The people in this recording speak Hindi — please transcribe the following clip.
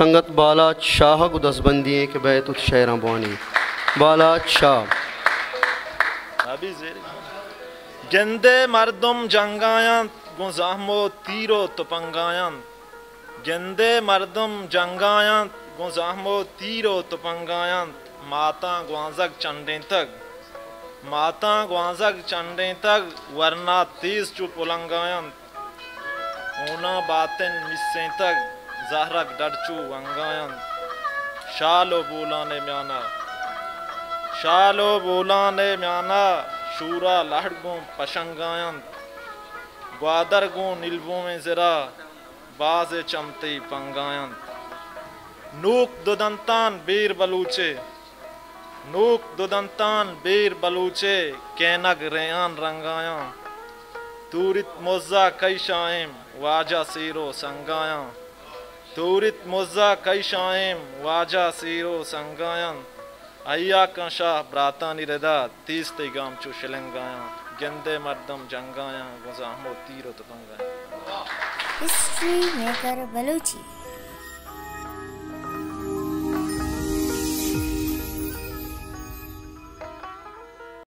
संगत बालात शाह को दसबंदी के बैत शेरा बानी बालात शाह। अभी जेरी। गेंदे मर्दम जंगायंत गुजाहमो तीरो तुपंगायंत गेंदे मर्दम जंगायंत गुजाहमो तीरो तुपंगायंत माता ग्वाजक चंडे तक माता ग्वाजक चंडे तक वरना तीस चुप उलंगायंत ऊना बातें मिस्से तक जहरक डरचू अंगायंत शालो बोलाने म्याना शालो बोलाने म्याना शूरा लहड़गों पशंगायंत ग्वादर गो नीलबों में जरा बाज चमते पंगायंत नूक दुदंतान बीर बलूचे नूक दुदंतान बीर बलूचे कैनग रेयान रंगाया तूरित मोजा कई शाइम वाजा सीरो संगाया तूरित मोजा कई शाहिम वाजा सीरो संगायन अय्या का शाह ब्राता निरदा तीस तिगाम चु शिलंगाया। गंदे मर्दम जंगाया गुजामो तीरो तो इसी में कर बलूची।